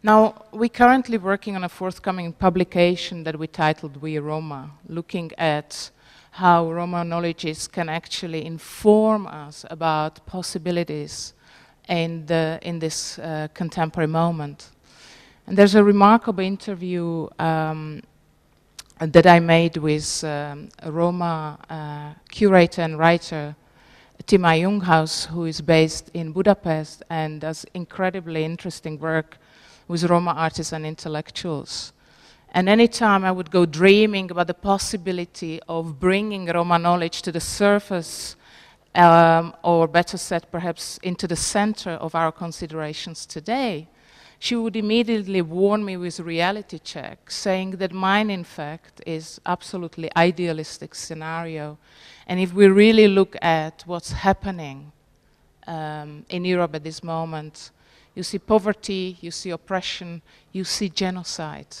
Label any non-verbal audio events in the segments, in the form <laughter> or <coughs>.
Now, we're currently working on a forthcoming publication that we titled We Roma, looking at how Roma knowledges can actually inform us about possibilities in, the, in this uh, contemporary moment. And there's a remarkable interview um, that I made with um, a Roma uh, curator and writer, Timea Junghaus, who is based in Budapest and does incredibly interesting work with Roma artists and intellectuals. And anytime I would go dreaming about the possibility of bringing Roma knowledge to the surface, um, or better said, perhaps into the center of our considerations today, she would immediately warn me with reality check, saying that mine, in fact, is absolutely idealistic scenario. And if we really look at what's happening um, in Europe at this moment, you see poverty, you see oppression, you see genocide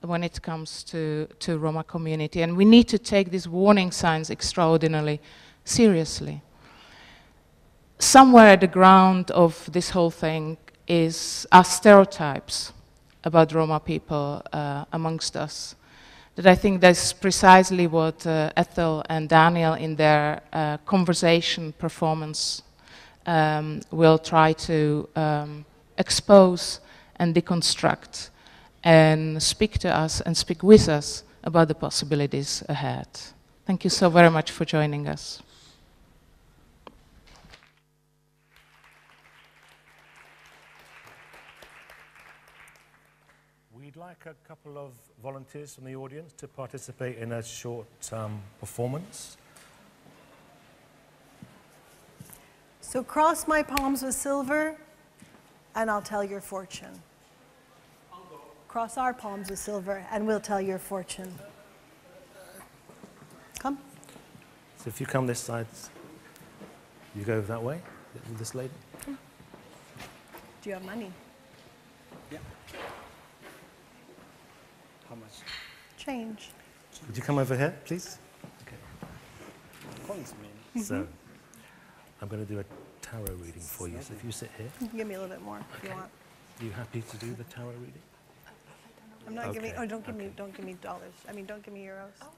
when it comes to, to Roma community. And we need to take these warning signs extraordinarily seriously. Somewhere at the ground of this whole thing is our stereotypes about Roma people uh, amongst us. That I think that's precisely what uh, Ethel and Daniel in their uh, conversation performance um, will try to um, expose and deconstruct and speak to us and speak with us about the possibilities ahead. Thank you so very much for joining us. We'd like a couple of volunteers from the audience to participate in a short um, performance. So cross my palms with silver, and I'll tell your fortune. Cross our palms with silver, and we'll tell your fortune. Come. So if you come this side, you go that way, with this lady. Do you have money? Yeah. How much? Change. Would you come over here, please? Okay. Coins, man. So I'm going to do a tarot reading for you. So if you sit here, You can give me a little bit more if you want. are you happy to do the tarot reading? I'm not giving. Okay, Oh, don't give me. Don't give me dollars. I mean, don't give me euros. Oh,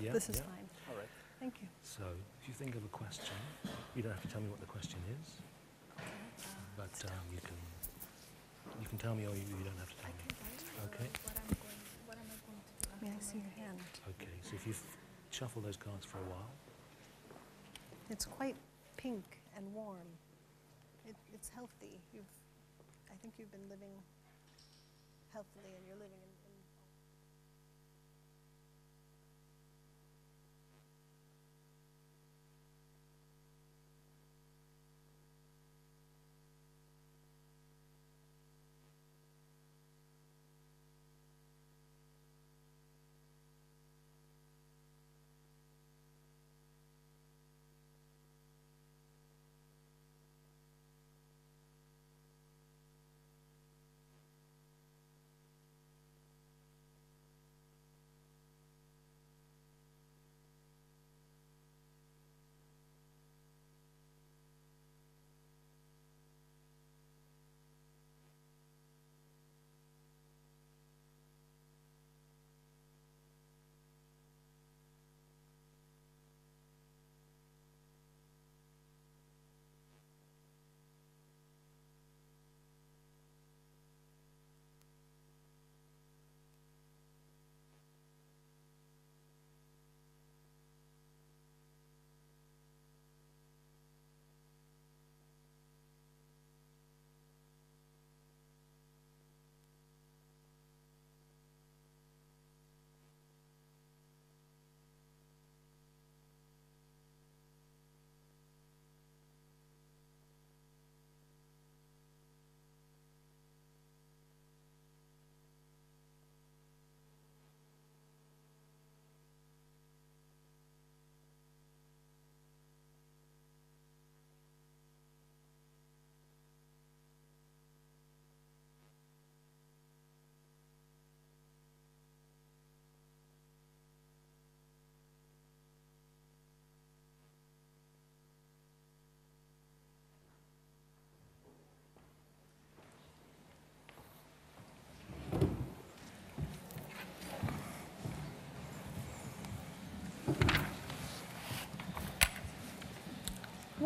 Yeah. This is yeah. fine. All right. Thank you. So if you think of a question, you don't have to tell me what the question is, but um, you can you can tell me or you, you don't have to tell me. Okay. May I see your hand? Okay. So if you shuffle those cards for a while, It's quite pink and warm. It, it's healthy. You've, I think you've been living healthily, and you're living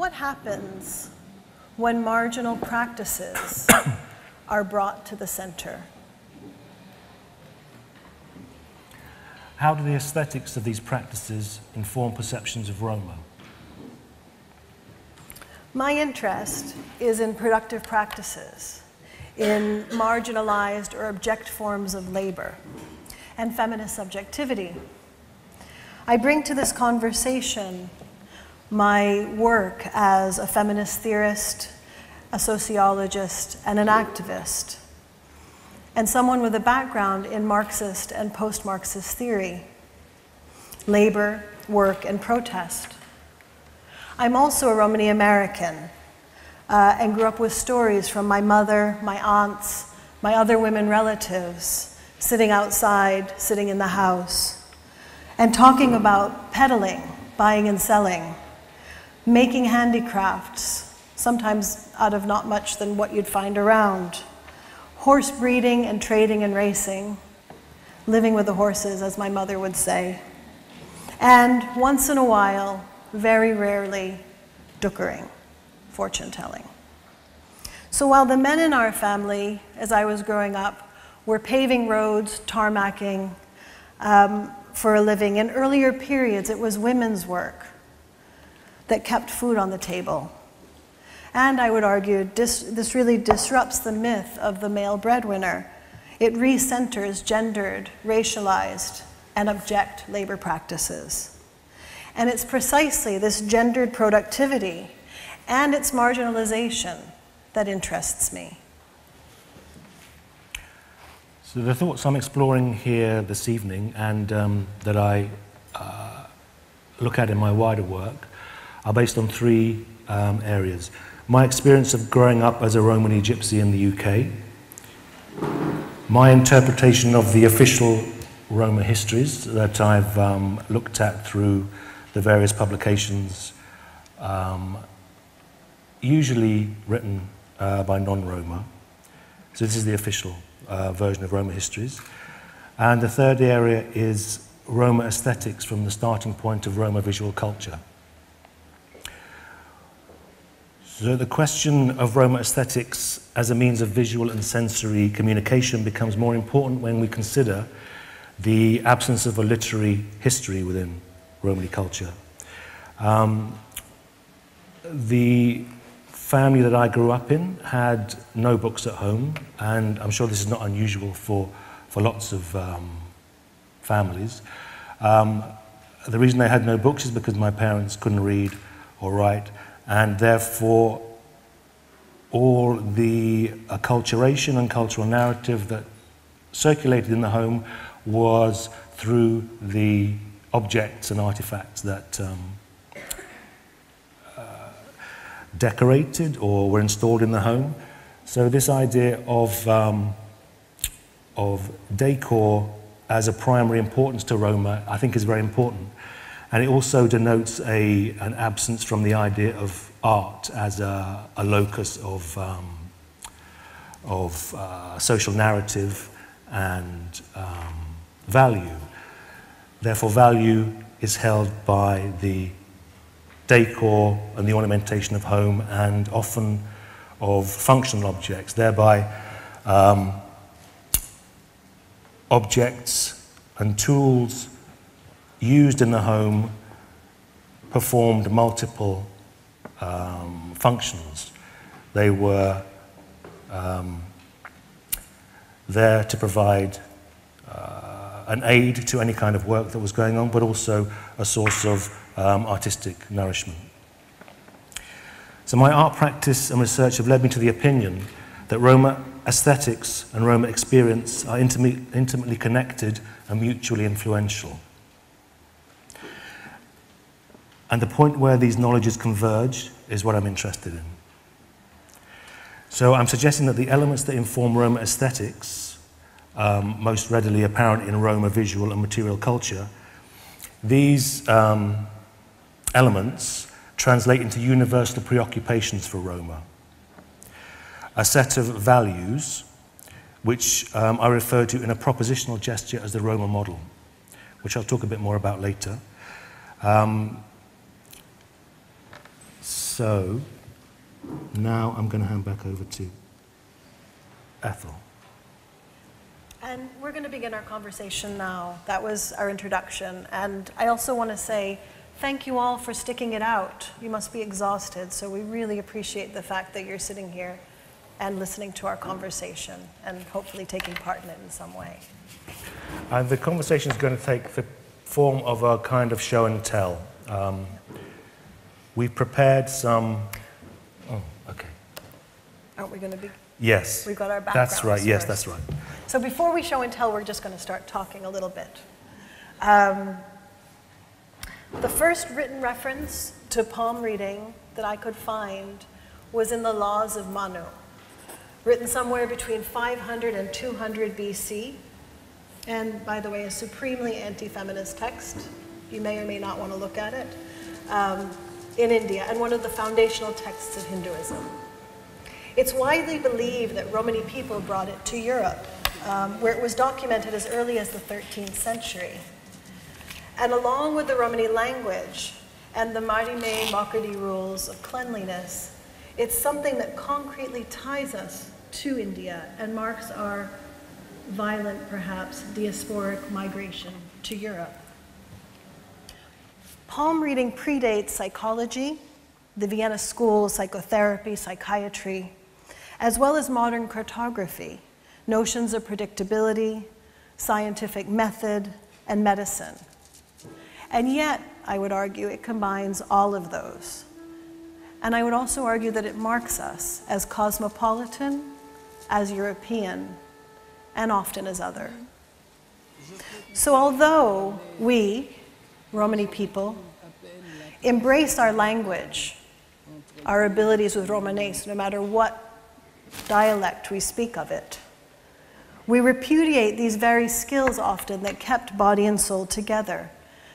What happens when marginal practices <coughs> are brought to the center? How do the aesthetics of these practices inform perceptions of Roma? My interest is in productive practices, in marginalized or abject forms of labor, and feminist subjectivity. I bring to this conversation my work as a feminist theorist, a sociologist, and an activist, and someone with a background in Marxist and post Marxist theory, labor, work, and protest. I'm also a Romani American uh, and grew up with stories from my mother, my aunts, my other women relatives, sitting outside, sitting in the house, and talking about peddling, buying and selling, making handicrafts, sometimes out of not much than what you'd find around, horse breeding and trading and racing, living with the horses, as my mother would say, and once in a while, very rarely, dukkering, fortune telling. So while the men in our family, as I was growing up, were paving roads, tarmacking um, for a living, in earlier periods it was women's work that kept food on the table. And I would argue dis- this really disrupts the myth of the male breadwinner. It recenters gendered, racialized, and abject labor practices. And it's precisely this gendered productivity and its marginalization that interests me. So the thoughts I'm exploring here this evening and um, that I uh, look at in my wider work are based on three um, areas. My experience of growing up as a Romani gypsy in the UK, my interpretation of the official Roma histories that I've um, looked at through the various publications, um, usually written uh, by non-Roma. So this is the official uh, version of Roma histories. And the third area is Roma aesthetics from the starting point of Roma visual culture. So the question of Roma aesthetics as a means of visual and sensory communication becomes more important when we consider the absence of a literary history within Romani culture. Um, the family that I grew up in had no books at home, and I'm sure this is not unusual for, for lots of um, families. Um, the reason they had no books is because my parents couldn't read or write, and therefore all the acculturation and cultural narrative that circulated in the home was through the objects and artifacts that um, uh, decorated or were installed in the home. So this idea of, um, of decor as a primary importance to Roma, I think is very important. And it also denotes a, an absence from the idea of art as a, a locus of, um, of uh, social narrative and um, value. Therefore, value is held by the decor and the ornamentation of home and often of functional objects, thereby um, objects and tools used in the home performed multiple um, functions. They were um, there to provide uh, an aid to any kind of work that was going on, but also a source of um, artistic nourishment. So my art practice and research have led me to the opinion that Roma aesthetics and Roma experience are intimately, intimately connected and mutually influential. And the point where these knowledges converge is what I'm interested in. So I'm suggesting that the elements that inform Roma aesthetics, um, most readily apparent in Roma visual and material culture, these um, elements translate into universal preoccupations for Roma. A set of values which um, I refer to in a propositional gesture as the Roma model, which I'll talk a bit more about later. Um, So now I'm going to hand back over to Ethel. And we're going to begin our conversation now. That was our introduction. And I also want to say thank you all for sticking it out. You must be exhausted, so we really appreciate the fact that you're sitting here and listening to our conversation and hopefully taking part in it in some way. And the conversation is going to take the form of a kind of show and tell. Um, we've prepared some. Oh, okay. Aren't we going to be? Yes. We've got our That's right. Yes, first. that's right. So before we show and tell, we're just going to start talking a little bit. Um, the first written reference to palm reading that I could find was in the Laws of Manu, written somewhere between 500 and 200 BC. And by the way, a supremely anti feminist text. You may or may not want to look at it. Um, in India, and one of the foundational texts of Hinduism. It's widely believed that Romani people brought it to Europe, um, where it was documented as early as the 13th century. And along with the Romani language and the Marime Makardi rules of cleanliness, it's something that concretely ties us to India and marks our violent, perhaps, diasporic migration to Europe. Palm reading predates psychology, the Vienna School, psychotherapy, psychiatry, as well as modern cartography, notions of predictability, scientific method, and medicine. And yet, I would argue, it combines all of those. And I would also argue that it marks us as cosmopolitan, as European, and often as other. So, although we, Romani people, embrace our language, our abilities with Romanes, no matter what dialect we speak of it. We repudiate these very skills often that kept body and soul together,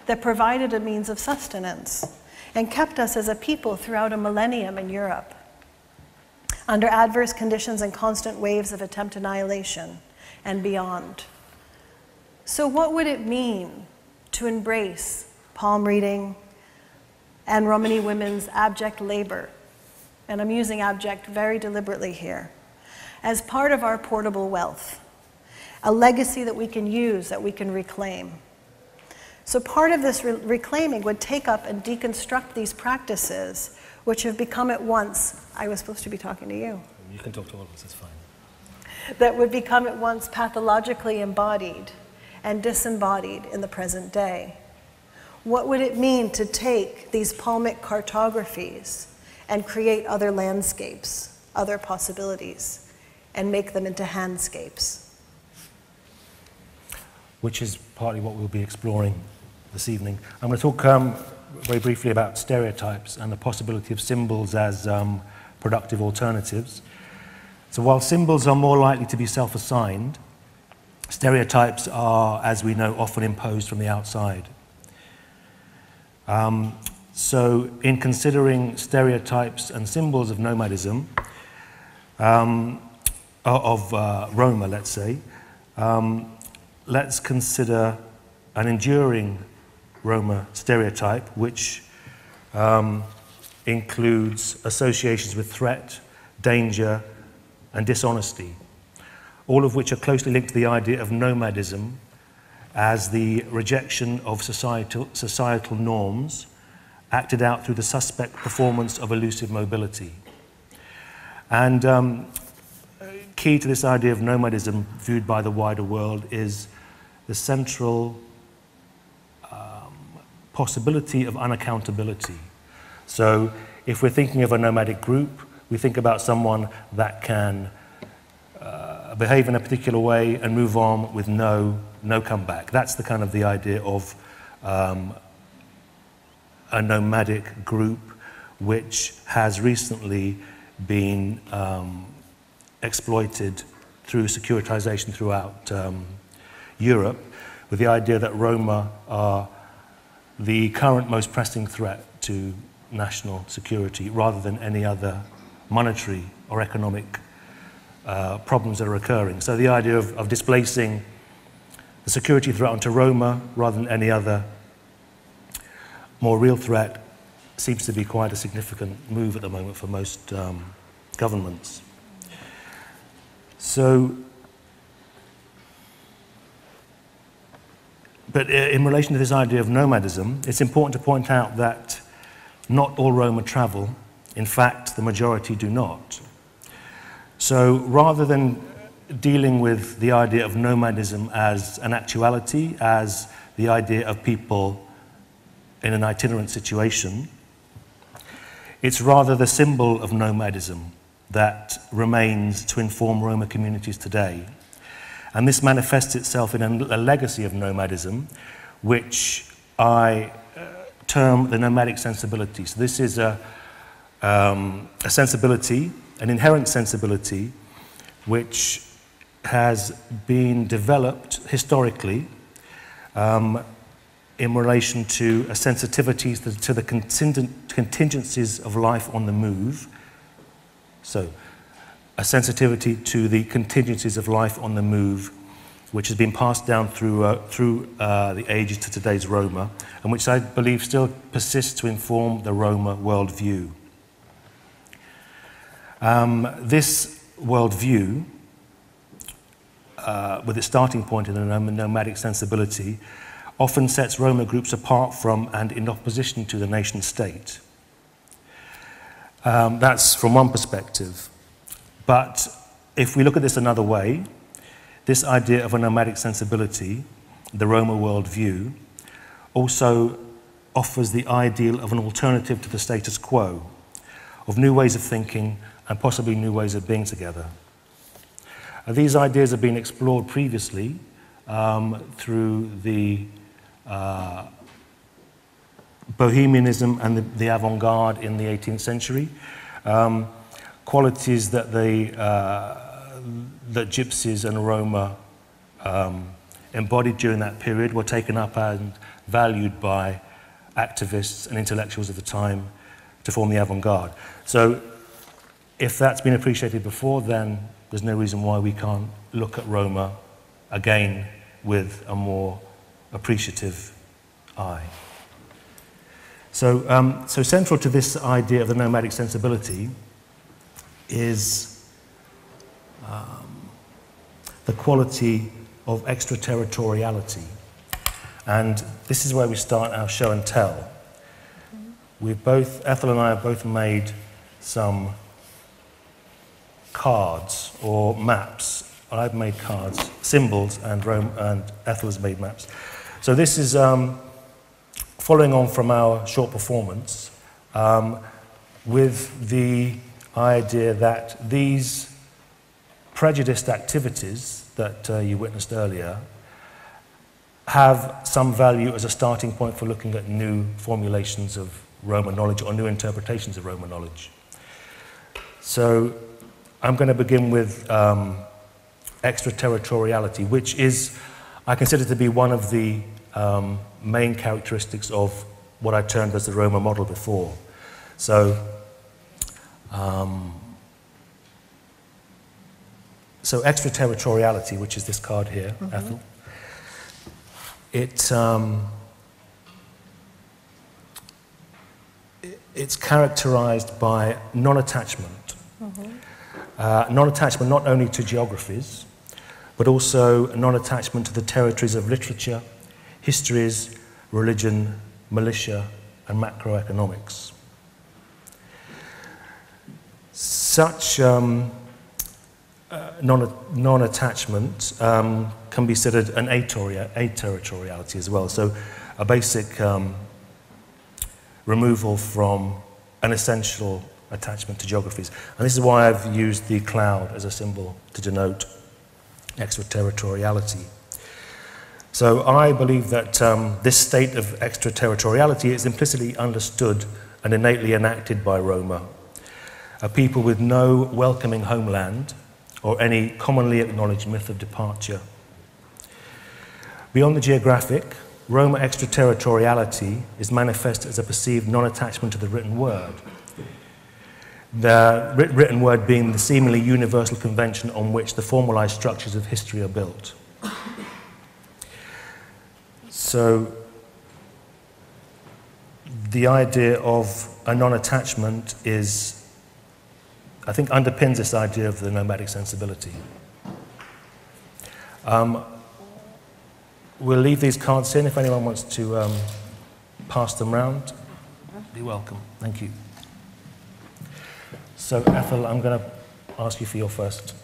that provided a means of sustenance, and kept us as a people throughout a millennium in Europe. Under adverse conditions and constant waves of attempt annihilation and beyond. So, what would it mean to embrace palm reading and Romani women's abject labor? And I'm using abject very deliberately here as part of our portable wealth, a legacy that we can use, that we can reclaim. So, part of this re- reclaiming would take up and deconstruct these practices, which have become at once, I was supposed to be talking to you, You can talk to all of us, it's fine. that would become at once pathologically embodied and disembodied in the present day. What would it mean to take these palmic cartographies and create other landscapes, other possibilities, and make them into handscapes? which is partly what we'll be exploring this evening. I'm going to talk um, very briefly about stereotypes and the possibility of symbols as um, productive alternatives. So, while symbols are more likely to be self assigned, stereotypes are, as we know, often imposed from the outside. Um, so, in considering stereotypes and symbols of nomadism, um, of uh, Roma, let's say, um, let's consider an enduring Roma stereotype, which um, includes associations with threat, danger, and dishonesty, all of which are closely linked to the idea of nomadism as the rejection of societal, societal norms acted out through the suspect performance of elusive mobility. And um, key to this idea of nomadism viewed by the wider world is the central um, possibility of unaccountability. So, if we're thinking of a nomadic group, we think about someone that can uh, behave in a particular way and move on with no, no comeback. That's the kind of the idea of um, a nomadic group which has recently been um, exploited through securitization throughout um, Europe with the idea that Roma are the current most pressing threat to national security rather than any other monetary or economic uh, problems that are occurring. So the idea of, of displacing the security threat onto Roma rather than any other more real threat seems to be quite a significant move at the moment for most um, governments. So, but in relation to this idea of nomadism, it's important to point out that not all Roma travel. In fact, the majority do not. So rather than dealing with the idea of nomadism as an actuality, as the idea of people in an itinerant situation, it's rather the symbol of nomadism that remains to inform Roma communities today. And this manifests itself in a, legacy of nomadism, which I uh, term the nomadic sensibility. So, this is a, um, a sensibility, an inherent sensibility, which has been developed historically um, in relation to a sensitivity to the contingencies of life on the move. So, a sensitivity to the contingencies of life on the move, which has been passed down through, uh, through uh, the ages to today's Roma, and which I believe still persists to inform the Roma worldview. Um, this worldview, uh, with its starting point in a nomadic sensibility, often sets Roma groups apart from and in opposition to the nation state. Um, that's from one perspective. But if we look at this another way, this idea of a nomadic sensibility, the Roma worldview, also offers the ideal of an alternative to the status quo, of new ways of thinking and possibly new ways of being together. Uh, these ideas have been explored previously um, through the uh, bohemianism and the, the avant garde in the 18th century. Um, qualities that, they, uh, that gypsies and Roma um, embodied during that period were taken up and valued by activists and intellectuals of the time to form the avant garde. So, if that's been appreciated before, then there's no reason why we can't look at Roma again with a more appreciative eye. So, um, so central to this idea of the nomadic sensibility is um, the quality of extraterritoriality. And this is where we start our show and tell. We've both, Ethel and I have both made some cards or maps. I've made cards, symbols, and, Rome, and Ethel has made maps. So this is um, following on from our short performance um, with the idea that these prejudiced activities that uh, you witnessed earlier have some value as a starting point for looking at new formulations of Roman knowledge or new interpretations of Roman knowledge. So I'm going to begin with um, extraterritoriality, which is, I consider to be one of the um, main characteristics of what I termed as the Roma model before. So, um, so extraterritoriality, which is this card here, mm-hmm. Ethel, it, um, it's characterized by non attachment. Mm-hmm. Uh, non attachment not only to geographies, but also non attachment to the territories of literature, histories, religion, militia, and macroeconomics. Such um, uh, non attachment um, can be considered an aterritoriality as well. So, a basic um, removal from an essential attachment to geographies. And this is why I've used the cloud as a symbol to denote extraterritoriality. So I believe that um, this state of extraterritoriality is implicitly understood and innately enacted by Roma, a people with no welcoming homeland or any commonly acknowledged myth of departure. Beyond the geographic, Roma extraterritoriality is manifest as a perceived non attachment to the written word. The written word being the seemingly universal convention on which the formalized structures of history are built. So the idea of a non attachment is, I think, underpins this idea of the nomadic sensibility. Um, we'll leave these cards in if anyone wants to um, pass them round. Be welcome. Thank you. So, Ethel, I'm going to ask you for your first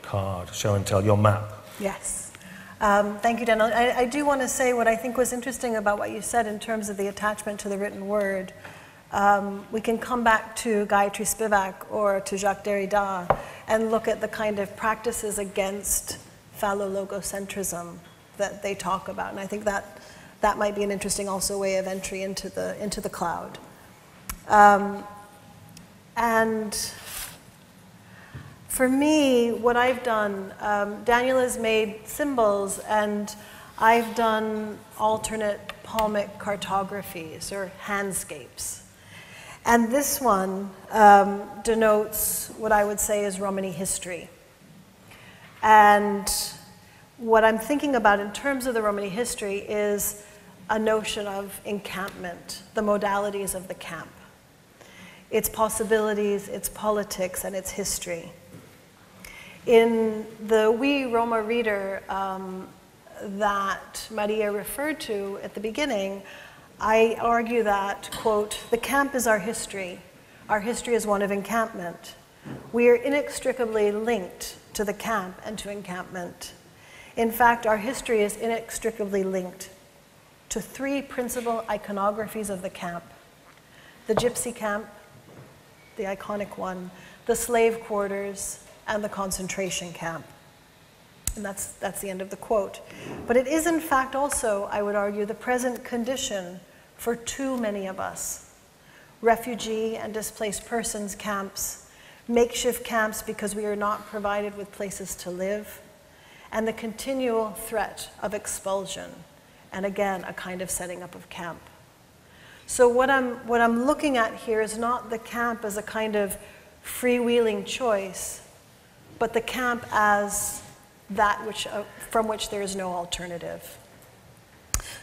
card, show and tell, your map. Yes. Um, thank you, Daniel. I, I do want to say what I think was interesting about what you said in terms of the attachment to the written word. Um, we can come back to Gayatri Spivak or to Jacques Derrida and look at the kind of practices against phallologocentrism that they talk about. And I think that that might be an interesting also way of entry into the, into the cloud. Um, and for me, what I've done, um, Daniel has made symbols, and I've done alternate palmic cartographies or handscapes. And this one um, denotes what I would say is Romani history. And what I'm thinking about in terms of the Romani history is a notion of encampment, the modalities of the camp, its possibilities, its politics, and its history. In the We Roma reader um, that Maria referred to at the beginning, I argue that, quote, the camp is our history. Our history is one of encampment. We are inextricably linked to the camp and to encampment. In fact, our history is inextricably linked to three principal iconographies of the camp the gypsy camp, the iconic one, the slave quarters, and the concentration camp. And that's, that's the end of the quote. But it is, in fact, also, I would argue, the present condition for too many of us. Refugee and displaced persons camps, makeshift camps because we are not provided with places to live, and the continual threat of expulsion, and again, a kind of setting up of camp. So, what I'm, what I'm looking at here is not the camp as a kind of freewheeling choice, but the camp as that which, uh, from which there is no alternative.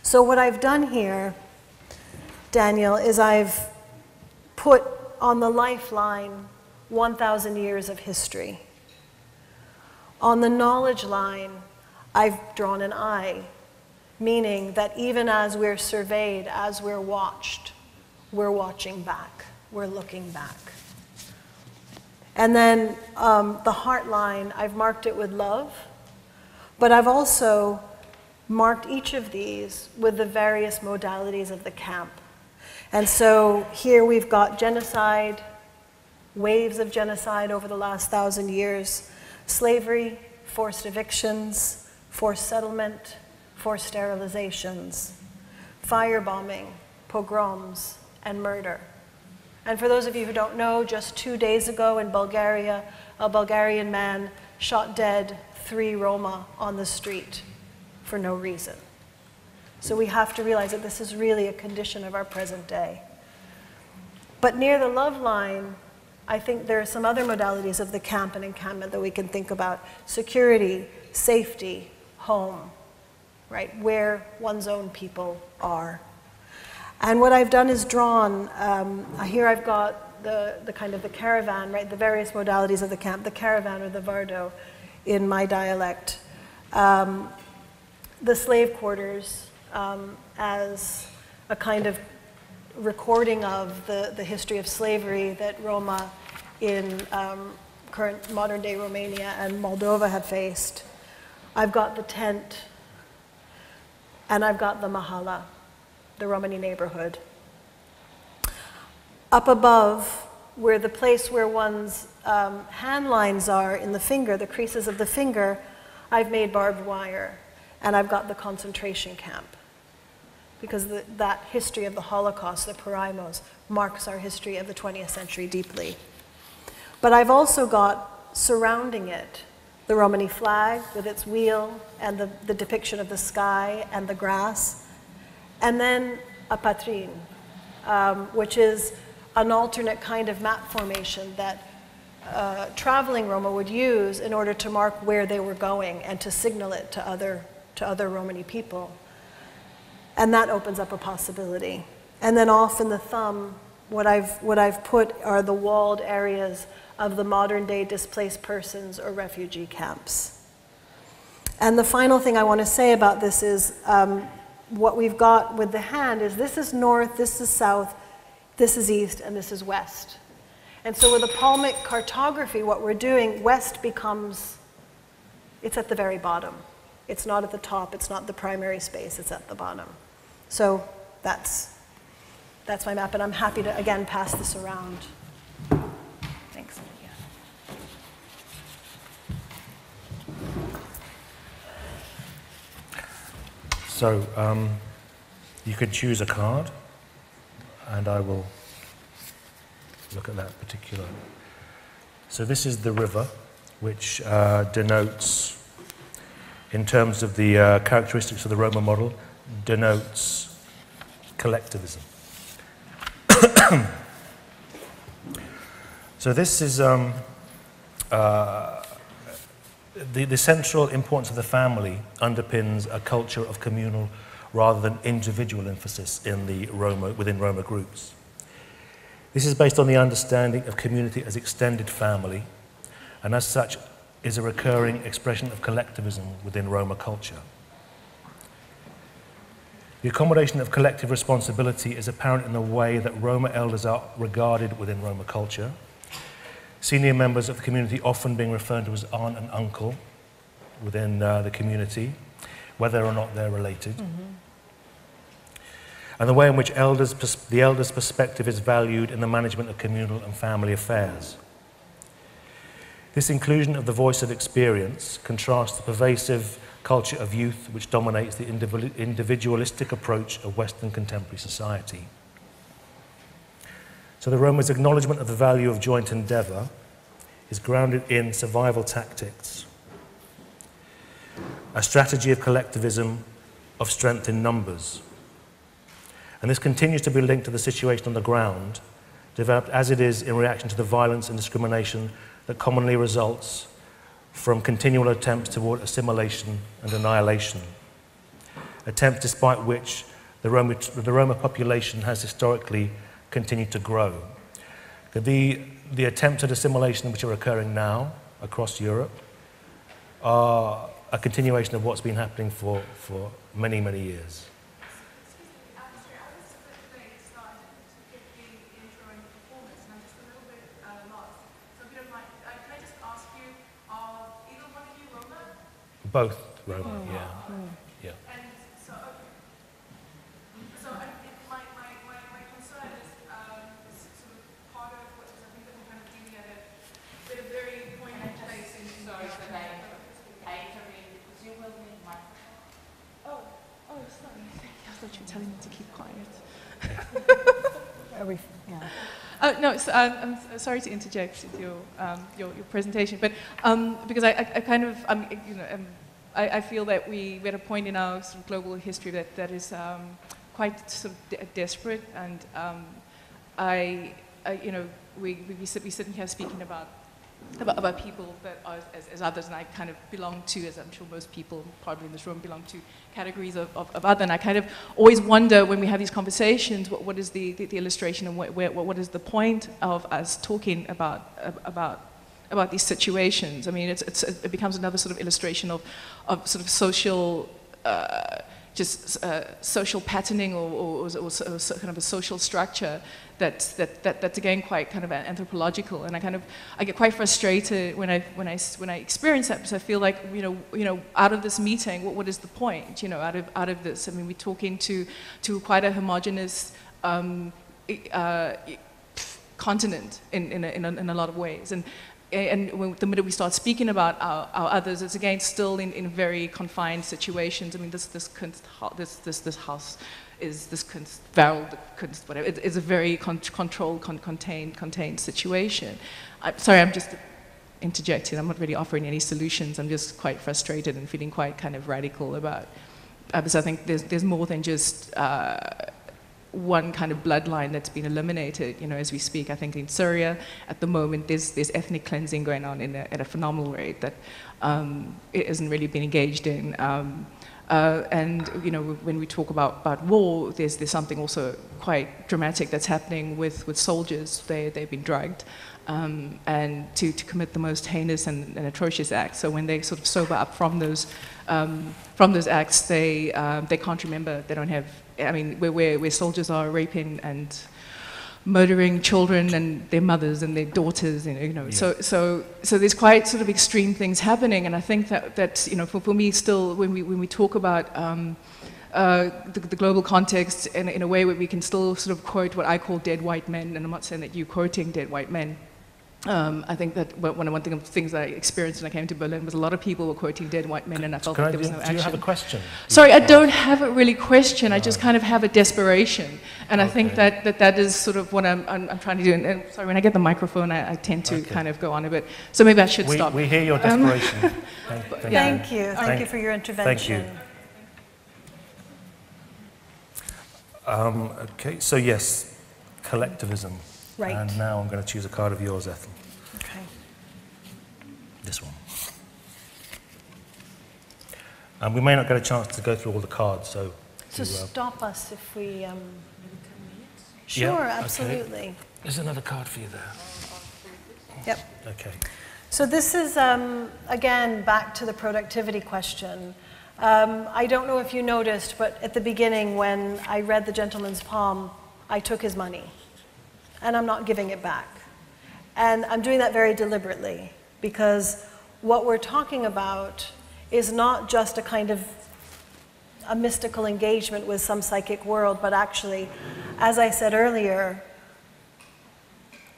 So, what I've done here, Daniel, is I've put on the lifeline 1,000 years of history. On the knowledge line, I've drawn an eye, meaning that even as we're surveyed, as we're watched, we're watching back, we're looking back. And then um, the heart line, I've marked it with love, but I've also marked each of these with the various modalities of the camp. And so here we've got genocide, waves of genocide over the last thousand years, slavery, forced evictions, forced settlement, forced sterilizations, firebombing, pogroms, and murder. And for those of you who don't know, just two days ago in Bulgaria, a Bulgarian man shot dead three Roma on the street for no reason. So we have to realize that this is really a condition of our present day. But near the love line, I think there are some other modalities of the camp and encampment that we can think about security, safety, home, right? Where one's own people are. And what I've done is drawn, um, here I've got the, the kind of the caravan, right, the various modalities of the camp, the caravan or the vardo in my dialect. Um, the slave quarters um, as a kind of recording of the, the history of slavery that Roma in um, current modern day Romania and Moldova have faced. I've got the tent and I've got the mahala the Romani neighborhood. Up above, where the place where one's um, hand lines are in the finger, the creases of the finger, I've made barbed wire, and I've got the concentration camp. Because the, that history of the Holocaust, the Porajmos, marks our history of the 20th century deeply. But I've also got surrounding it the Romani flag with its wheel and the, the depiction of the sky and the grass and then a patrine, um, which is an alternate kind of map formation that uh, traveling Roma would use in order to mark where they were going and to signal it to other, to other Romani people. And that opens up a possibility. And then off in the thumb, what I've, what I've put are the walled areas of the modern day displaced persons or refugee camps. And the final thing I want to say about this is um, what we've got with the hand is this is north, this is south, this is east, and this is west. And so with the palmic cartography, what we're doing, west becomes, it's at the very bottom. It's not at the top, it's not the primary space, it's at the bottom. So that's, that's my map, and I'm happy to, again, pass this around. Thanks. So um, you could choose a card, and I will look at that particular. So this is the river, which uh, denotes, in terms of the uh, characteristics of the Roma model, denotes collectivism. <coughs> so this is um, uh, the, the central importance of the family underpins a culture of communal rather than individual emphasis in the Roma, within Roma groups. This is based on the understanding of community as extended family, and as such is a recurring expression of collectivism within Roma culture. The accommodation of collective responsibility is apparent in the way that Roma elders are regarded within Roma culture. Senior members of the community often being referred to as aunt and uncle within uh, the community, whether or not they're related. Mm-hmm. And the way in which elders, the elders' perspective is valued in the management of communal and family affairs. This inclusion of the voice of experience contrasts the pervasive culture of youth which dominates the individualistic approach of Western contemporary society. So the Romans' acknowledgement of the value of joint endeavour is grounded in survival tactics, a strategy of collectivism, of strength in numbers. And this continues to be linked to the situation on the ground, developed as it is in reaction to the violence and discrimination that commonly results from continual attempts toward assimilation and annihilation. Attempts despite which the Roma, the Roma population has historically continued to grow. The, the attempts at assimilation which are occurring now across Europe are a continuation of what's been happening for, for many, many years. Both Roma, oh. yeah. Yeah. And so, so I, it, my, my, my, my concern is um, sort of part of what I think that we're kind of dealing at a, at a very poignant place in Sorry, but I, I intervened because you will need my. Oh, oh, sorry. I thought you were telling me to keep quiet. Are we, yeah. Uh, no, so, um, I'm sorry to interject with your, um, your, your, presentation, but um, because I, I, I, kind of, um, you know, um, I, I, feel that we, we're at a point in our sort of global history that, that is um, quite sort of de desperate, and I, you know, we, we, we, sit, we sitting here speaking about about, about people that are as, as, others, and I kind of belong to, as I'm sure most people probably in this room belong to, categories of, of, of other. And I kind of always wonder when we have these conversations, what, what is the, the, the illustration and what, where, what is the point of us talking about, about, about these situations? I mean, it's, it's, it becomes another sort of illustration of, of sort of social. Uh, just uh, social patterning or, or, or, or, kind of a social structure that's, that, that, that's again quite kind of anthropological. And I kind of, I get quite frustrated when I, when I, when I experience that because I feel like, you know, you know out of this meeting, what, what is the point, you know, out of, out of this? I mean, we're talking to, to quite a homogenous um, uh, continent in, in, a, in, a, in a lot of ways. And, and when, the minute we start speaking about our, our others, it's again still in, in very confined situations. I mean, this, this, this, this, this house is this kunst, kunst, whatever. It, it's a very con controlled, con contained, contained situation. I'm sorry, I'm just interjecting. I'm not really offering any solutions. I'm just quite frustrated and feeling quite kind of radical about. Uh, because I think there's, there's more than just uh, one kind of bloodline that's been eliminated, you know, as we speak. I think in Syria, at the moment, there's, there's ethnic cleansing going on a, at a phenomenal rate that um, it hasn't really been engaged in. Um, Uh, and you know, when we talk about, about war, there's, there's something also quite dramatic that's happening with, with soldiers. They, they've been drugged um, and to, to commit the most heinous and, and, atrocious acts. So when they sort of sober up from those, um, from those acts, they, um, they can't remember. They don't have, I mean, where, where, where soldiers are raping and murdering children and their mothers and their daughters, you know. You know. Yeah. So, so, so there's quite sort of extreme things happening, and I think that, that you know, for, for me still, when we, when we talk about um, uh, the, the, global context in, in a way where we can still sort of quote what I call dead white men, and I'm not saying that you're quoting dead white men, um, I think that one, one of the things I experienced when I came to Berlin was a lot of people were quoting dead white men, and I felt Can like there was no do action. Do you have a question? Sorry, I don't have a really question. I just kind of have a desperation, and okay. I think that, that that is sort of what I'm, I'm, I'm trying to do. And, and, sorry, when I get the microphone, I, I tend to okay. kind of go on a bit. So maybe I should we, stop. We hear your um, desperation. Um, <laughs> thank, thank, thank, you. Thank, thank, you for your intervention. Thank you. Um, okay, so yes, collectivism. Right. And now I'm going to choose a card of yours, Ethel. Okay. This one. And we may not get a chance to go through all the cards, so. So to, uh, stop us if we. Um, sure, yeah, absolutely. Okay. There's another card for you there. Yep. Okay. So this is, um, again, back to the productivity question. Um, I don't know if you noticed, but at the beginning when I read the gentleman's palm, I took his money. And I'm not giving it back. And I'm doing that very deliberately because what we're talking about is not just a kind of a mystical engagement with some psychic world, but actually, as I said earlier,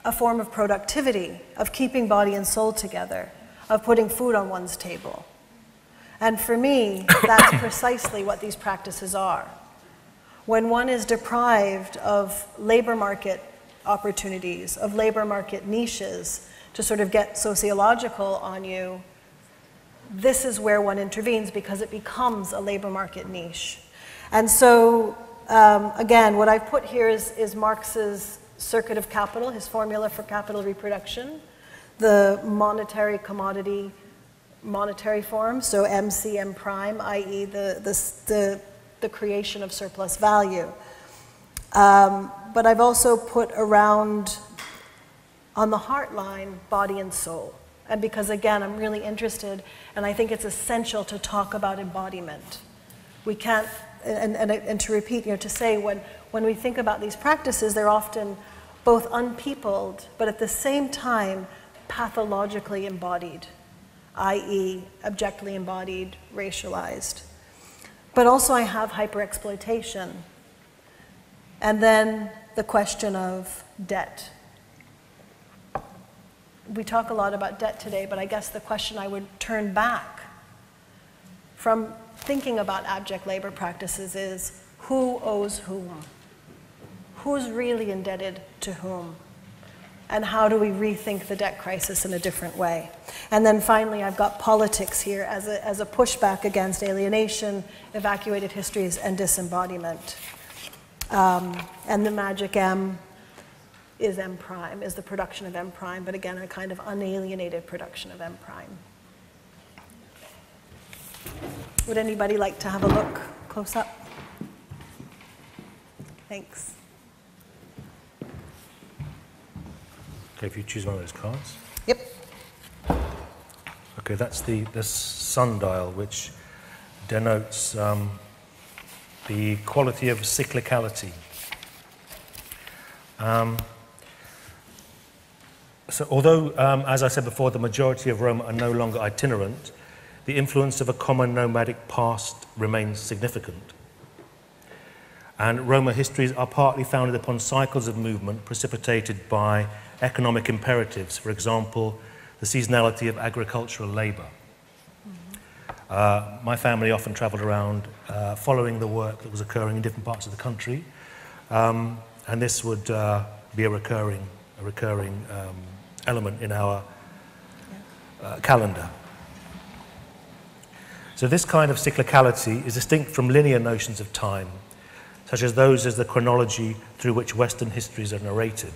a form of productivity, of keeping body and soul together, of putting food on one's table. And for me, <coughs> that's precisely what these practices are. When one is deprived of labor market opportunities, of labor market niches to sort of get sociological on you, this is where one intervenes because it becomes a labor market niche. And so, um, again, what I've put here is, is Marx's circuit of capital, his formula for capital reproduction, the monetary commodity monetary form, so MCM prime, i.e. The, the, the, the, creation of surplus value. Um, but I've also put around on the heart line body and soul. And because again, I'm really interested, and I think it's essential to talk about embodiment. We can't, and, and, and to repeat, you know, to say when, when we think about these practices, they're often both unpeopled, but at the same time, pathologically embodied i.e., objectively embodied, racialized. But also, I have hyperexploitation. And then the question of debt. We talk a lot about debt today, but I guess the question I would turn back from thinking about abject labor practices is who owes whom? Who's really indebted to whom? and how do we rethink the debt crisis in a different way? And then finally, I've got politics here as a, as a pushback against alienation, evacuated histories, and disembodiment. Um, and the magic M is M prime, is the production of M prime, but again, a kind of unalienated production of M prime. Would anybody like to have a look close up? Thanks. Okay, if you choose one of those cards. Yep. Okay, that's the, the sundial, which denotes um, the quality of cyclicality. Um, so although, um, as I said before, the majority of Roma are no longer itinerant, the influence of a common nomadic past remains significant. And Roma histories are partly founded upon cycles of movement precipitated by economic imperatives, for example, the seasonality of agricultural labor. Uh, my family often traveled around uh, following the work that was occurring in different parts of the country, um, and this would uh, be a recurring, a recurring um, element in our uh, calendar. So this kind of cyclicality is distinct from linear notions of time, such as those as the chronology through which Western histories are narrated.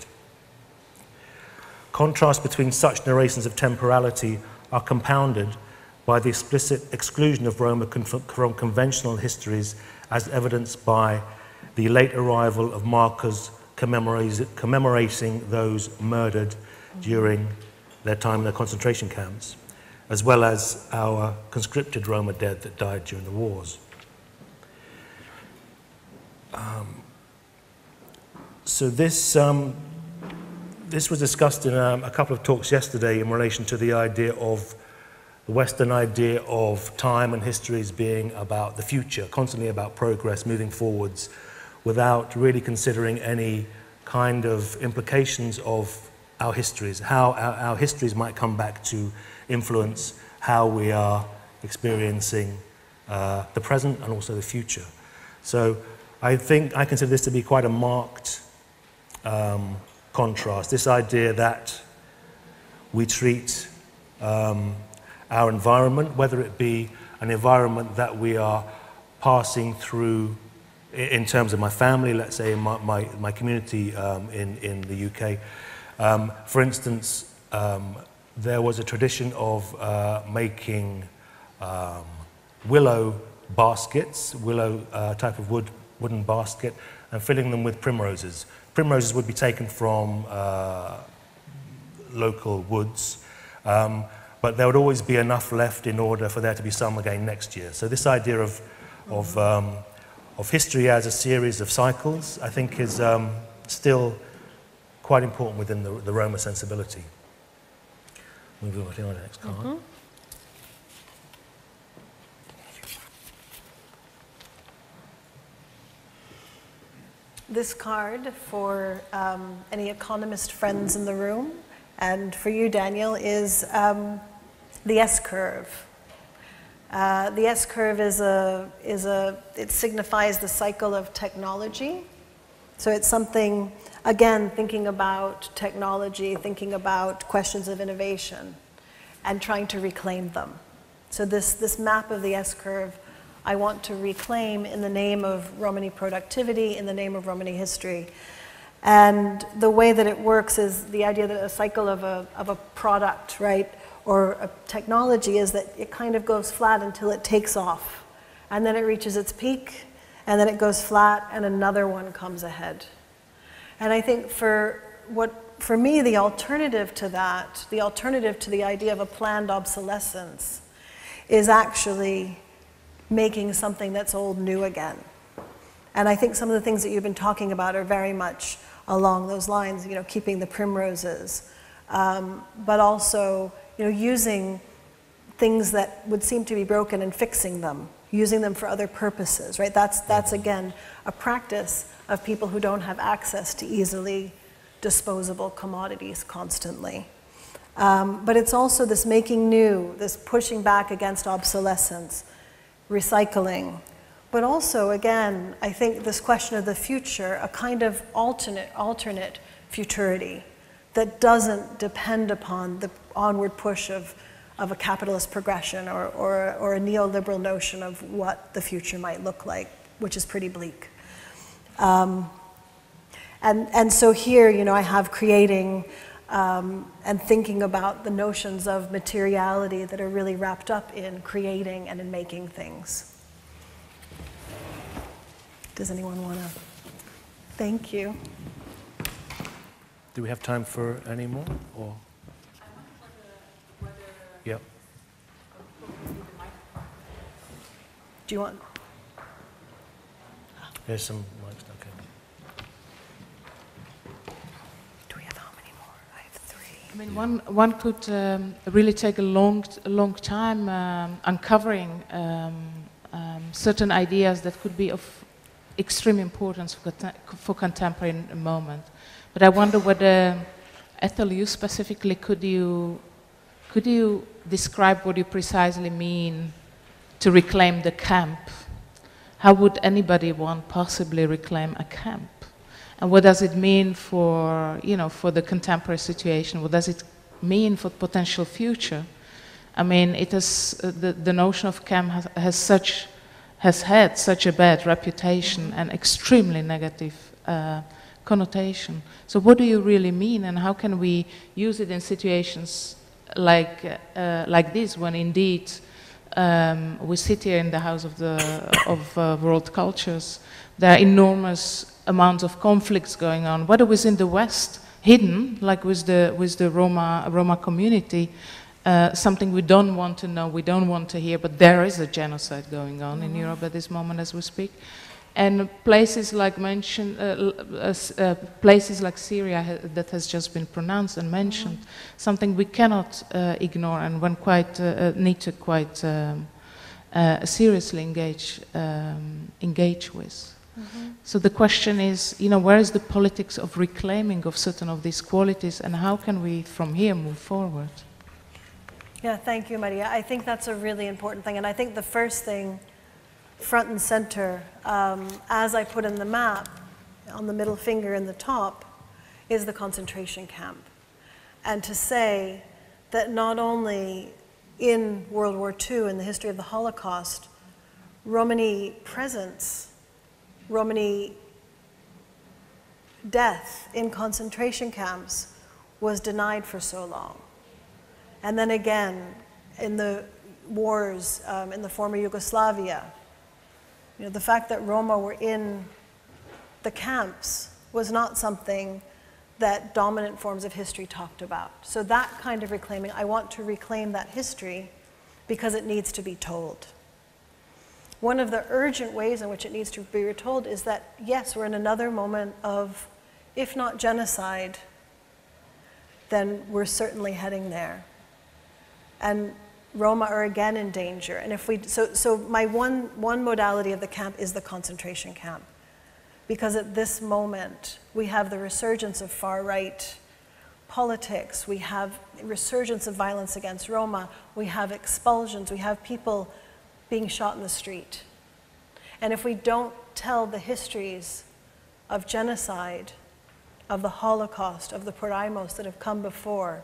Contrast between such narrations of temporality are compounded by the explicit exclusion of Roma from conventional histories as evidenced by the late arrival of markers commemorating those murdered during their time in the concentration camps, as well as our conscripted Roma dead that died during the wars. Um, so this, um, this was discussed in um, a couple of talks yesterday in relation to the idea of the Western idea of time and history as being about the future, constantly about progress, moving forwards, without really considering any kind of implications of our histories, how our, our histories might come back to influence how we are experiencing uh, the present and also the future. So I think I consider this to be quite a marked um, contrast. This idea that we treat um, our environment, whether it be an environment that we are passing through in terms of my family, let's say in my, my, my community um, in, in the UK. Um, for instance, um, there was a tradition of uh, making um, willow baskets, willow uh, type of wood, wooden basket, and filling them with primroses. Primroses would be taken from uh, local woods. Um, but there would always be enough left in order for there to be some again next year. So this idea of, of, um, of history as a series of cycles, I think is um, still quite important within the, the Roma sensibility. Moving on to the next card. Mm-hmm. This card for um, any economist friends in the room, and for you, Daniel, is um, the S curve. Uh, the S curve is a, is a, it signifies the cycle of technology. So it's something, again, thinking about technology, thinking about questions of innovation, and trying to reclaim them. So this, this map of the S curve, I want to reclaim in the name of Romani productivity, in the name of Romani history. And the way that it works is the idea that a cycle of a, of a product, right? Or a technology is that it kind of goes flat until it takes off. And then it reaches its peak, and then it goes flat, and another one comes ahead. And I think for what for me, the alternative to that, the alternative to the idea of a planned obsolescence, is actually making something that's old new again. And I think some of the things that you've been talking about are very much along those lines, you know, keeping the primroses, um, but also you know, using things that would seem to be broken and fixing them, using them for other purposes, right? That's, that's again a practice of people who don't have access to easily disposable commodities constantly. Um, but it's also this making new, this pushing back against obsolescence, recycling. But also, again, I think this question of the future, a kind of alternate, alternate futurity that doesn't depend upon the onward push of, of a capitalist progression or, or, or a neoliberal notion of what the future might look like, which is pretty bleak. Um, and, and so here, you know, I have creating um, and thinking about the notions of materiality that are really wrapped up in creating and in making things. Does anyone want to? Thank you. Do we have time for any more? Or? Yep. Do you want? There's some mics. Okay. Do we have how many more? I have three. I mean, one one could um, really take a long a long time um, uncovering um, um certain ideas that could be of extreme importance for, for contemporary moment. But I wonder whether, Ethel, you specifically, could you could you describe what you precisely mean to reclaim the camp? How would anybody want possibly reclaim a camp? And what does it mean for, you know, for the contemporary situation? What does it mean for potential future? I mean, it has, uh, the, the notion of camp has, has, such, has had such a bad reputation and extremely negative uh, connotation. So what do you really mean and how can we use it in situations like, uh, like this, when indeed um, we sit here in the House of, the, of uh, World Cultures. There are enormous amounts of conflicts going on, whether within the West, hidden, like with the, with the Roma, Roma community, uh, something we don't want to know, we don't want to hear, but there is a genocide going on mm -hmm. in Europe at this moment as we speak. And places like mentioned, uh, uh, uh, places like Syria ha that has just been pronounced and mentioned, mm -hmm. something we cannot uh, ignore and when quite uh, uh, need to quite um, seriously engage um, engage with. Mm -hmm. So the question is, you know, where is the politics of reclaiming of certain of these qualities, and how can we from here move forward? Yeah, thank you, Maria. I think that's a really important thing, and I think the first thing front and center, um, as I put in the map, on the middle finger in the top, is the concentration camp. And to say that not only in World War II, in the history of the Holocaust, Romani presence, Romani death in concentration camps was denied for so long. And then again, in the wars um, in the former Yugoslavia, you know, the fact that Roma were in the camps was not something that dominant forms of history talked about. So that kind of reclaiming, I want to reclaim that history because it needs to be told. One of the urgent ways in which it needs to be retold is that, yes, we're in another moment of, if not genocide, then we're certainly heading there. And Roma are again in danger. And if we, so, so my one, one modality of the camp is the concentration camp. Because at this moment, we have the resurgence of far right politics, we have resurgence of violence against Roma, we have expulsions, we have people being shot in the street. And if we don't tell the histories of genocide, of the Holocaust, of the Porajmos that have come before,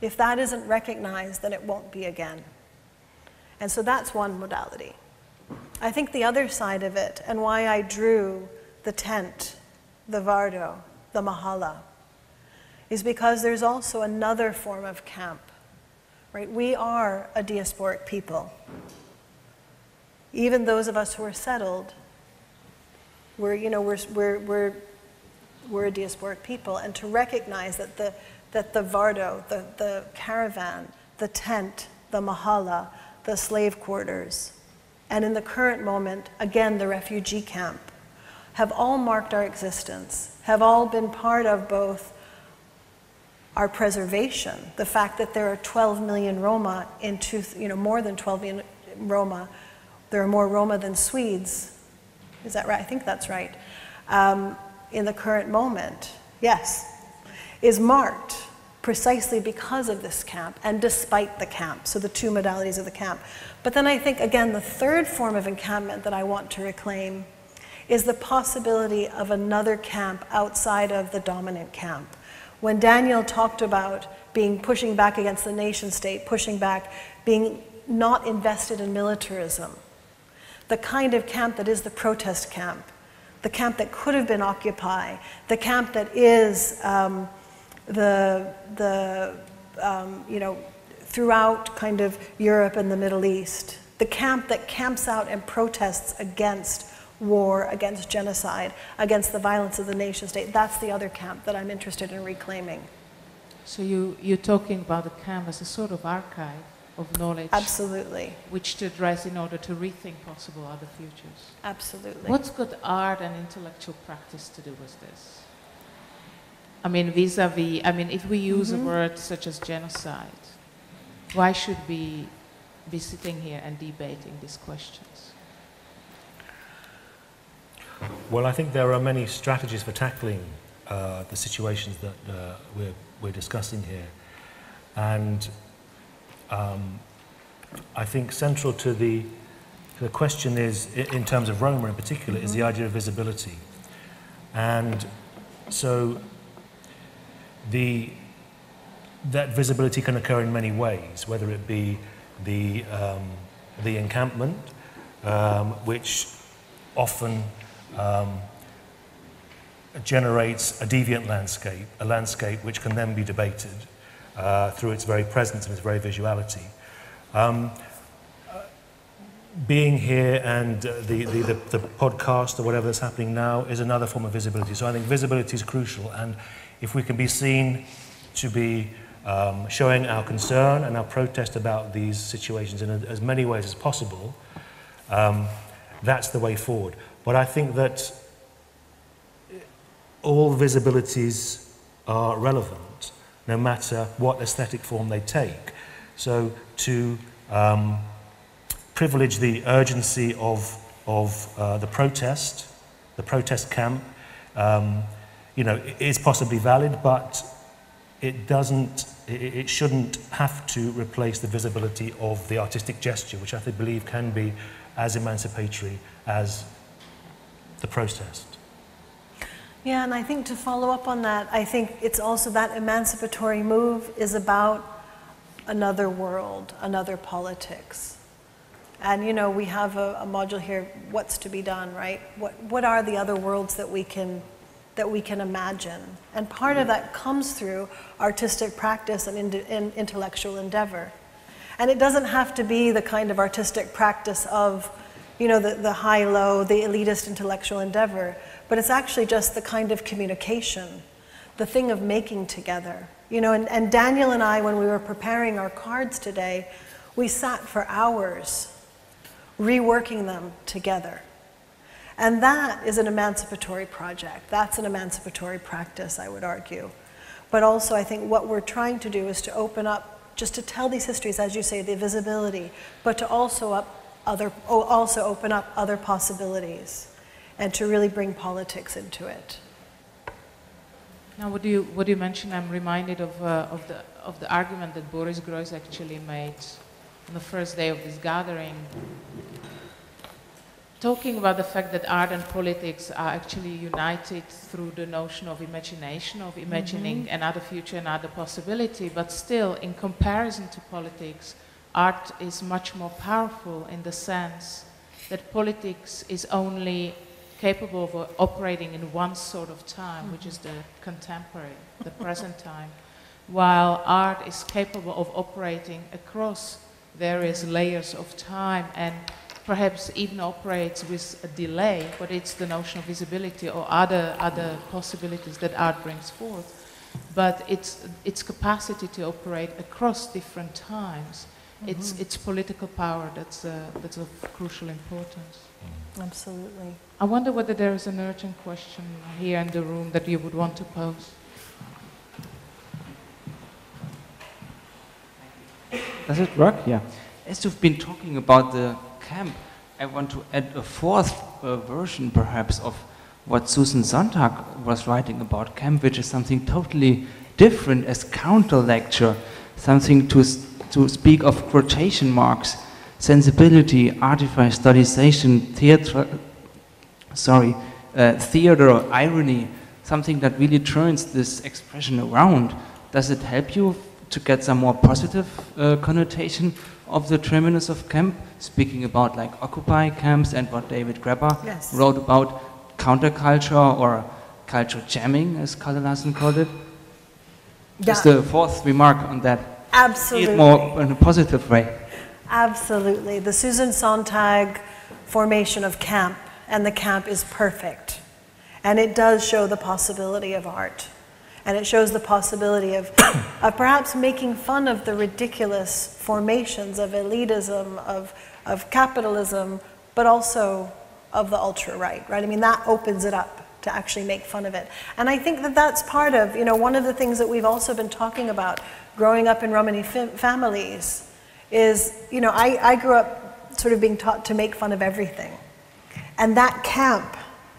if that isn't recognized, then it won't be again. And so that's one modality. I think the other side of it, and why I drew the tent, the Vardo, the Mahala, is because there's also another form of camp. Right? We are a diasporic people. Even those of us who are settled, we're, you know, we're, we're, we're, we're a diasporic people. And to recognize that the that the Vardo, the, the caravan, the tent, the mahala, the slave quarters, and in the current moment, again, the refugee camp, have all marked our existence, have all been part of both our preservation, the fact that there are 12 million Roma in two, you know, more than 12 million Roma. There are more Roma than Swedes. Is that right? I think that's right. Um, in the current moment, yes is marked precisely because of this camp and despite the camp, so the two modalities of the camp. But then I think, again, the third form of encampment that I want to reclaim is the possibility of another camp outside of the dominant camp. When Daniel talked about being pushing back against the nation state, pushing back, being not invested in militarism, the kind of camp that is the protest camp, the camp that could have been Occupy, the camp that is um, the, the um, you know, throughout kind of Europe and the Middle East. The camp that camps out and protests against war, against genocide, against the violence of the nation state. That's the other camp that I'm interested in reclaiming. So you, you're talking about the camp as a sort of archive of knowledge. Absolutely. Which to address in order to rethink possible other futures. Absolutely. What's good art and intellectual practice to do with this? I mean, vis-a-vis, I mean, if we use mm -hmm. a mm-hmm. word such as genocide, why should we be sitting here and debating these questions? Well, I think there are many strategies for tackling uh, the situations that uh, we're, we're discussing here. And um, I think central to the, to the question is, in terms of Roma in particular, mm -hmm. is the mm-hmm. idea of visibility. And so the, that visibility can occur in many ways, whether it be the, um, the encampment, um, which often um, generates a deviant landscape, a landscape which can then be debated uh, through its very presence and its very visuality. Um, being here and uh, the, the, the, the podcast or whatever that's happening now is another form of visibility. So I think visibility is crucial. And if we can be seen to be um, showing our concern and our protest about these situations in as many ways as possible, um, that's the way forward. But I think that all visibilities are relevant, no matter what aesthetic form they take. So to um, privilege the urgency of, of uh, the protest, the protest camp, um, you know, is possibly valid, but it doesn't, it, shouldn't have to replace the visibility of the artistic gesture, which I believe can be as emancipatory as the protest. Yeah, and I think to follow up on that, I think it's also that emancipatory move is about another world, another politics. And you know, we have a, a, module here, what's to be done, right? What, what are the other worlds that we can that we can imagine? And part of that comes through artistic practice and, in, and intellectual endeavor. And it doesn't have to be the kind of artistic practice of, you know, the, the high-low, the elitist intellectual endeavor, but it's actually just the kind of communication, the thing of making together. You know, and, and Daniel and I, when we were preparing our cards today, we sat for hours reworking them together. And that is an emancipatory project. That's an emancipatory practice, I would argue. But also, I think what we're trying to do is to open up, just to tell these histories, as you say, the visibility, but to also, up other, also open up other possibilities and to really bring politics into it. Now, what do you, what do you mention? I'm reminded of, uh, of, the, of the argument that Boris Groys actually made on the first day of this gathering, talking about the fact that art and politics are actually united through the notion of imagination, of imagining mm-hmm. another future, another possibility, but still, in comparison to politics, art is much more powerful in the sense that politics is only capable of operating in one sort of time, mm-hmm. which is the contemporary, the present time, while art is capable of operating across various layers of time and perhaps even operates with a delay, but it's the notion of visibility or other, other possibilities that art brings forth. But it's its capacity to operate across different times, mm-hmm. it's, it's political power that's, uh, that's of crucial importance. Absolutely. I wonder whether there is an urgent question here in the room that you would want to pose. Does it work? Yeah. As you've been talking about the camp, I want to add a fourth uh, version, perhaps, of what Susan Sontag was writing about camp, which is something totally different as counter lecture, something to, to speak of quotation marks, sensibility, artifice, studization, theater, sorry, uh, theater, irony, something that really turns this expression around. Does it help you to get some more positive uh, connotation of the terminus of camp, speaking about like occupy camps and what David Graeber yes. wrote about counterculture or culture jamming, as Kalle Lasn called it. Yeah. Just a fourth remark on that. Absolutely. See it more in a positive way. Absolutely. The Susan Sontag formation of camp, and the camp is perfect. And it does show the possibility of art. And it shows the possibility of, <coughs> of perhaps making fun of the ridiculous formations of elitism, of, of capitalism, but also of the ultra right, right? I mean, that opens it up to actually make fun of it. And I think that that's part of, you know, one of the things that we've also been talking about growing up in Romani families is, you know, I, I grew up sort of being taught to make fun of everything. And that camp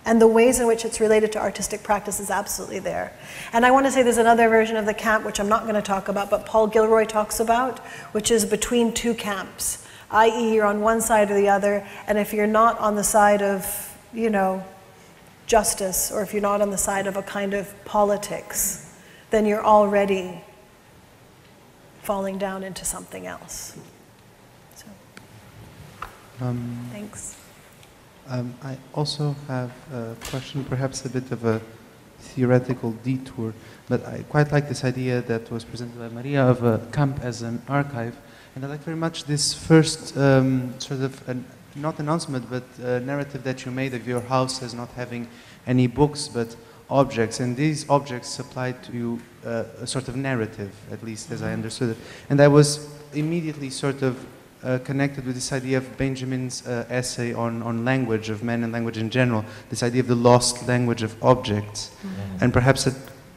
and the ways in which it's related to artistic practice is absolutely there. And I want to say there's another version of the camp, which I'm not going to talk about, but Paul Gilroy talks about, which is between two camps, i.e., you're on one side or the other, and if you're not on the side of, you know, justice, or if you're not on the side of a kind of politics, then you're already falling down into something else. So, um, thanks. Um, I also have a question, perhaps a bit of a theoretical detour, but I quite like this idea that was presented by Maria of a camp as an archive. And I like very much this first um, sort of an not announcement, but uh, narrative that you made of your house as not having any books, but objects, and these objects supplied to you uh, a sort of narrative, at least as I understood it. And I was immediately sort of uh, connected with this idea of Benjamin's uh, essay on, on language, of men and language in general, this idea of the lost language of objects. And perhaps that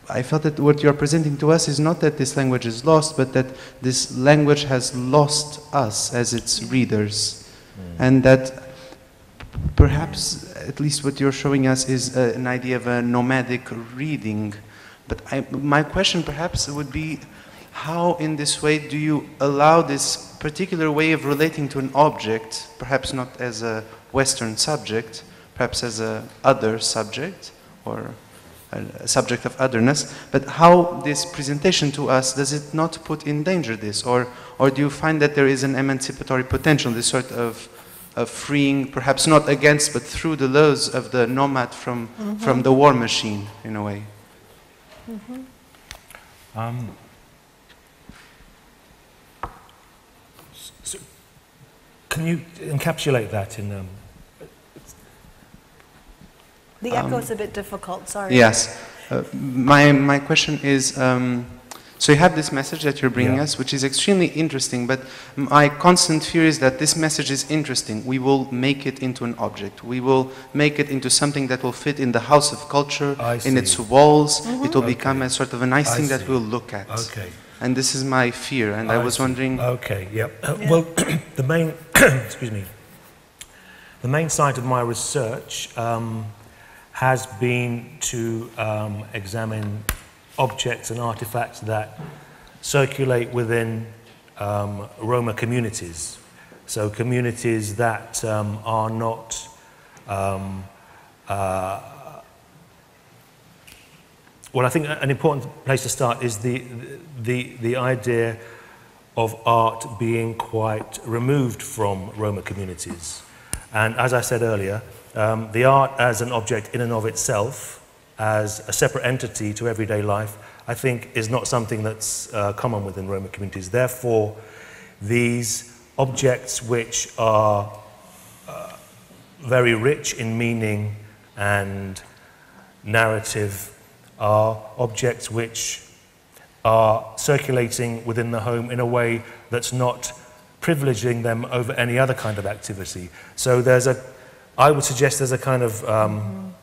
I felt that what you're presenting to us is not that this language is lost, but that this language has lost us as its readers. And that perhaps, at least what you're showing us, is uh, an idea of a nomadic reading. But I, my question perhaps would be how, in this way, do you allow this particular way of relating to an object, perhaps not as a Western subject, perhaps as a other subject, or a subject of otherness, but how this presentation to us, does it not put in danger this? Or, or do you find that there is an emancipatory potential, this sort of, of freeing, perhaps not against, but through the laws of the nomad from, from the war machine, in a way? Um, so can you encapsulate that in um, The echo's a bit difficult, sorry. Yes. Uh, my, my question is um, so you have this message that you're bringing Yeah. us, which is extremely interesting, but my constant fear is that this message is interesting. We will make it into an object. We will make it into something that will fit in the house of culture, I in see. its walls. It will Okay. become a sort of a nice I thing that we'll look at. Okay. And this is my fear, and I, was see. wondering. Okay, yep. Uh, Well, <coughs> the main, <coughs> excuse me, the main site of my research um, has been to um, examine objects and artifacts that circulate within um, Roma communities. So communities that um, are not um, uh, well, I think an important place to start is the, the, the idea of art being quite removed from Roma communities. And as I said earlier, um, the art as an object in and of itself, as a separate entity to everyday life, I think is not something that's uh, common within Roma communities. Therefore, these objects which are uh, very rich in meaning and narrative are objects which are circulating within the home in a way that's not privileging them over any other kind of activity. So there's a, I would suggest there's a kind of um,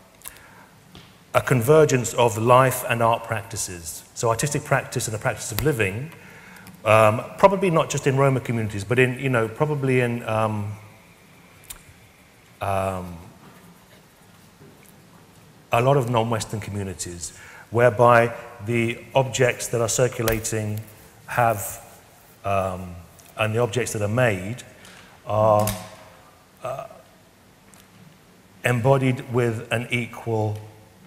a convergence of life and art practices. So artistic practice and the practice of living, um, probably not just in Roma communities, but in, you know, probably in um, um, a lot of non-Western communities, whereby the objects that are circulating have, um, and the objects that are made are uh, embodied with an equal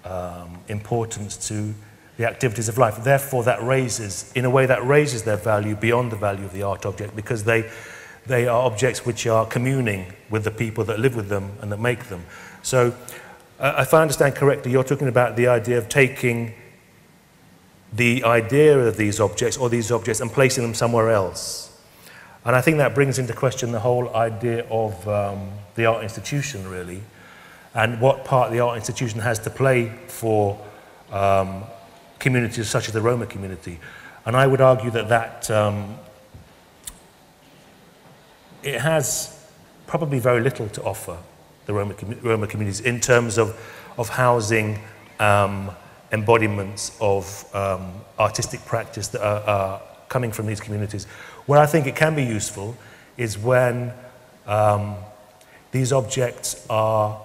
um, importance to the activities of life. Therefore, that raises, in a way, that raises their value beyond the value of the art object because they, they are objects which are communing with the people that live with them and that make them. So, uh, if I understand correctly, you're talking about the idea of taking the idea of these objects or these objects and placing them somewhere else. And I think that brings into question the whole idea of um, the art institution, really, and what part the art institution has to play for um, communities such as the Roma community. And I would argue that that um, it has probably very little to offer the Roma, Roma communities in terms of, of housing um, embodiments of um, artistic practice that are, are coming from these communities. Where I think it can be useful is when um, these objects are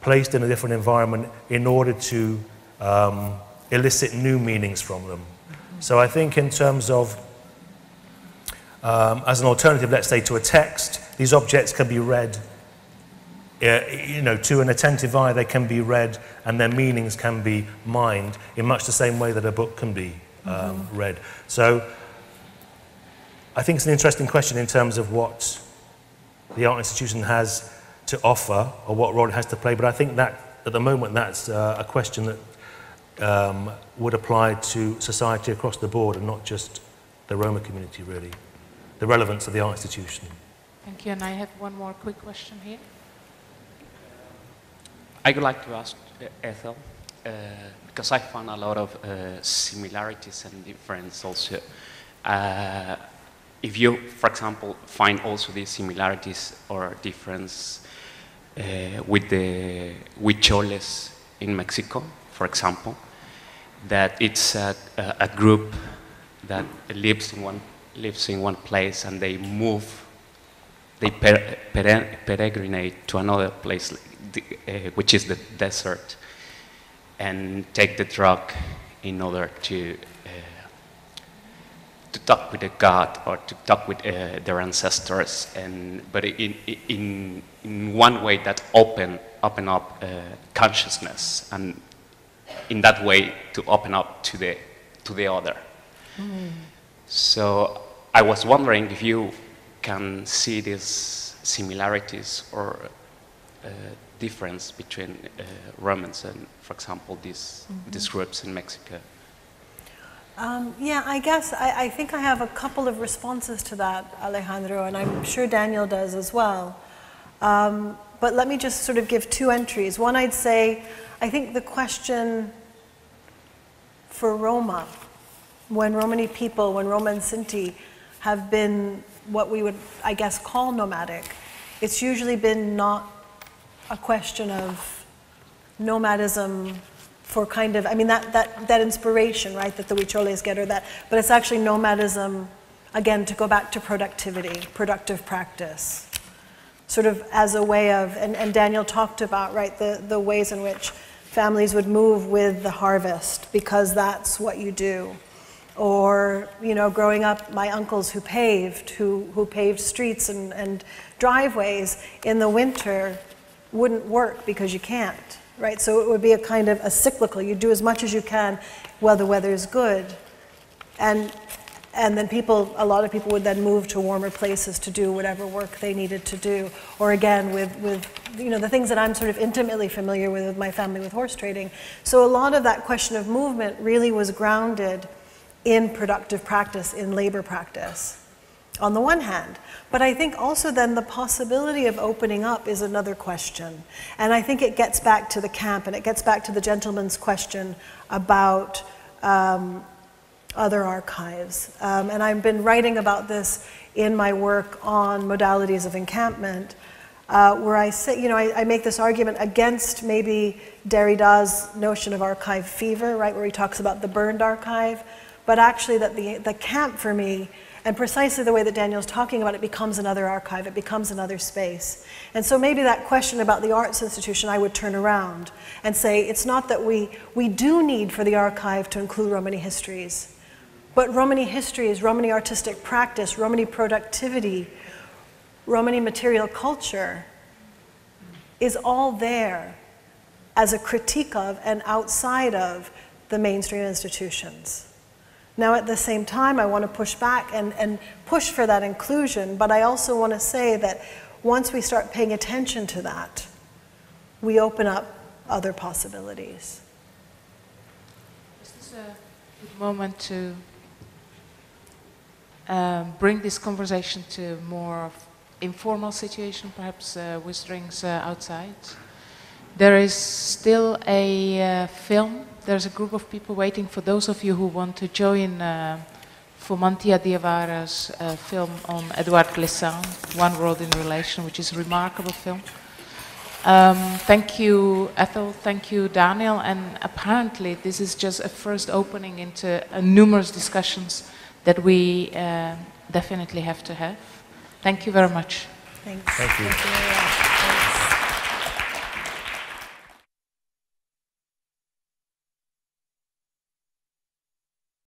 placed in a different environment in order to um, elicit new meanings from them. So I think in terms of, um, as an alternative, let's say, to a text, these objects can be read, uh, you know, to an attentive eye, they can be read and their meanings can be mined in much the same way that a book can be um, read. So I think it's an interesting question in terms of what the art institution has to offer or what role it has to play. But I think that at the moment that's uh, a question that um, would apply to society across the board and not just the Roma community, really. The relevance of the art institution. Thank you. And I have one more quick question here. I would like to ask uh, Ethel, uh, because I found a lot of uh, similarities and differences also. Uh, if you, for example, find also these similarities or difference uh, with the huicholes in Mexico, for example, that it's a, a, group that lives in one lives in one place and they move, they per, per, peregrinate to another place, the, uh, which is the desert, and take the drug in order to uh, to talk with a god or to talk with uh, their ancestors, and but in in in one way that open open up uh, consciousness and in that way to open up to the to the other. So I was wondering if you can see these similarities or uh, difference between uh, Romans and, for example, these these groups in Mexico. Um, yeah, I guess I, I think I have a couple of responses to that, Alejandro, and I'm sure Daniel does as well. Um, but let me just sort of give two entries. One, I'd say, I think the question for Roma, when Romani people, when Roma and Sinti have been what we would, I guess, call nomadic, it's usually been not a question of nomadism for kind of, I mean, that, that, that inspiration, right, that the Huicholes get or that, but it's actually nomadism, again, to go back to productivity, productive practice, sort of as a way of, and, and Daniel talked about, right, the, the ways in which families would move with the harvest because that's what you do. Or, you know, growing up, my uncles who paved, who, who paved streets and, and driveways in the winter wouldn't work because you can't right? So it would be a kind of a cyclical. You do as much as you can while the weather is good. And, and then people, a lot of people would then move to warmer places to do whatever work they needed to do. Or again, with, with you know, the things that I'm sort of intimately familiar with with my family with horse trading. So a lot of that question of movement really was grounded in productive practice, in labor practice on the one hand. But I think also then the possibility of opening up is another question. And I think it gets back to the camp and it gets back to the gentleman's question about um, other archives. Um, and I've been writing about this in my work on modalities of encampment. Uh, where I say, you know, I, I, make this argument against maybe Derrida's notion of archive fever, right, where he talks about the burned archive, but actually that the, the camp for me and precisely the way that Daniel's talking about it becomes another archive, it becomes another space. And so maybe that question about the arts institution, I would turn around and say it's not that we, we do need for the archive to include Romani histories, but Romani histories, Romani artistic practice, Romani productivity, Romani material culture is all there as a critique of and outside of the mainstream institutions. Now, at the same time, I want to push back and, and push for that inclusion, but I also want to say that once we start paying attention to that, we open up other possibilities. Is this a good moment to um, bring this conversation to a more informal situation, perhaps uh, with drinks uh, outside? There is still a uh, film there's a group of people waiting for those of you who want to join uh, for Manthia Diawara's uh, film on Edouard Glissant, One World in Relation, which is a remarkable film. Um, thank you, Ethel. Thank you, Daniel. And apparently, this is just a first opening into uh, numerous discussions that we uh, definitely have to have. Thank you very much. Thanks. Thank you. Thank you